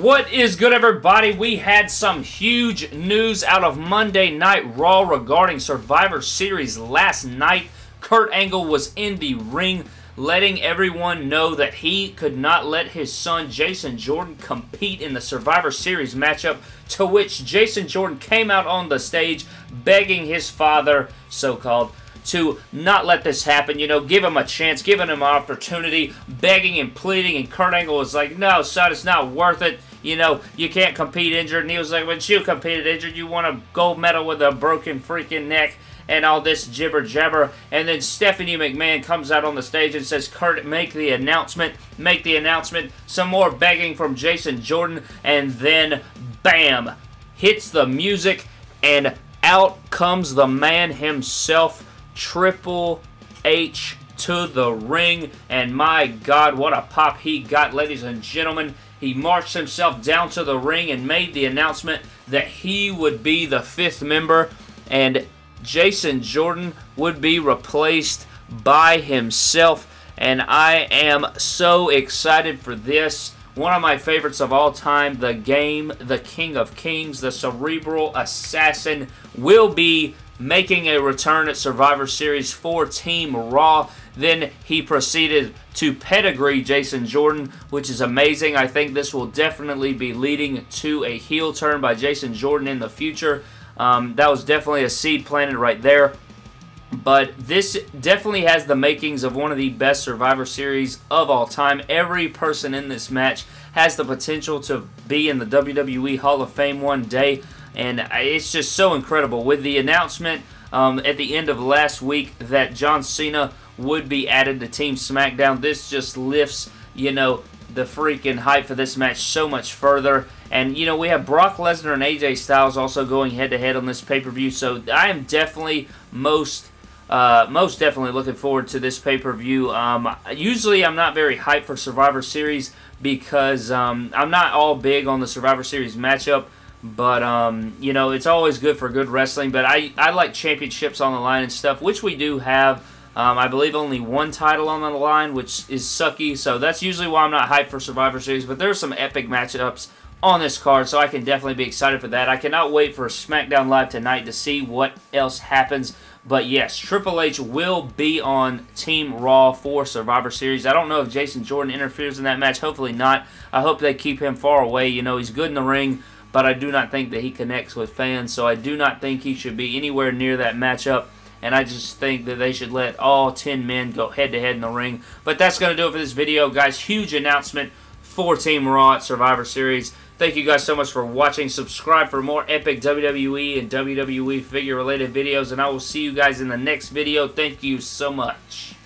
What is good, everybody? We had some huge news out of Monday Night Raw regarding Survivor Series last night. Kurt Angle was in the ring letting everyone know that he could not let his son Jason Jordan compete in the Survivor Series matchup, to which Jason Jordan came out on the stage begging his father, so called, to not let this happen. You know, give him a chance, giving him an opportunity, begging and pleading. And Kurt Angle was like, no, son, it's not worth it. You know, you can't compete injured. And he was like, when you competed injured, you won a gold medal with a broken freaking neck and all this jibber jabber. And then Stephanie McMahon comes out on the stage and says, Kurt, make the announcement. Make the announcement. Some more begging from Jason Jordan. And then, bam, hits the music. And out comes the man himself, Triple H to the ring. And my God, what a pop he got, ladies and gentlemen. He marched himself down to the ring and made the announcement that he would be the fifth member. And Jason Jordan would be replaced by himself. And I am so excited for this. One of my favorites of all time, the game, the King of Kings, the Cerebral Assassin, will be making a return at Survivor Series for Team Raw. Then he proceeded to pedigree Jason Jordan, which is amazing. I think this will definitely be leading to a heel turn by Jason Jordan in the future. Um, that was definitely a seed planted right there. But this definitely has the makings of one of the best Survivor Series of all time. Every person in this match has the potential to be in the WWE Hall of Fame one day. And it's just so incredible. With the announcement um, at the end of last week that John Cena would be added to Team SmackDown, this just lifts, you know, the freaking hype for this match so much further. And, you know, we have Brock Lesnar and AJ Styles also going head-to-head -head on this pay-per-view. So I am definitely most... Uh, most definitely looking forward to this pay-per-view. Um, usually I'm not very hyped for Survivor Series because um, I'm not all big on the Survivor Series matchup. But, um, you know, it's always good for good wrestling. But I, I like championships on the line and stuff, which we do have. Um, I believe only one title on the line, which is sucky. So that's usually why I'm not hyped for Survivor Series. But there's some epic matchups on this card, so I can definitely be excited for that. I cannot wait for SmackDown Live tonight to see what else happens. But yes, Triple H will be on Team Raw for Survivor Series. I don't know if Jason Jordan interferes in that match. Hopefully not. I hope they keep him far away. You know, he's good in the ring, but I do not think that he connects with fans, so I do not think he should be anywhere near that matchup and I just think that they should let all 10 men go head-to-head -head in the ring. But that's going to do it for this video, guys. Huge announcement for Team Raw at Survivor Series. Thank you guys so much for watching. Subscribe for more epic WWE and WWE figure related videos. And I will see you guys in the next video. Thank you so much.